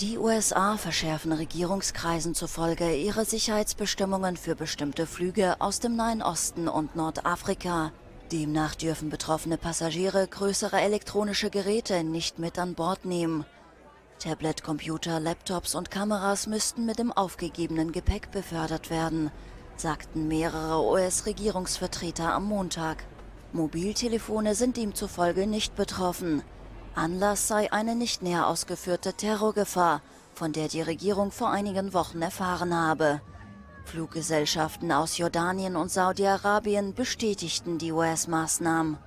Die USA verschärfen Regierungskreisen zufolge ihre Sicherheitsbestimmungen für bestimmte Flüge aus dem Nahen Osten und Nordafrika. Demnach dürfen betroffene Passagiere größere elektronische Geräte nicht mit an Bord nehmen. Tablet, Computer, Laptops und Kameras müssten mit dem aufgegebenen Gepäck befördert werden, sagten mehrere US-Regierungsvertreter am Montag. Mobiltelefone sind ihm zufolge nicht betroffen. Anlass sei eine nicht näher ausgeführte Terrorgefahr, von der die Regierung vor einigen Wochen erfahren habe. Fluggesellschaften aus Jordanien und Saudi-Arabien bestätigten die US-Maßnahmen.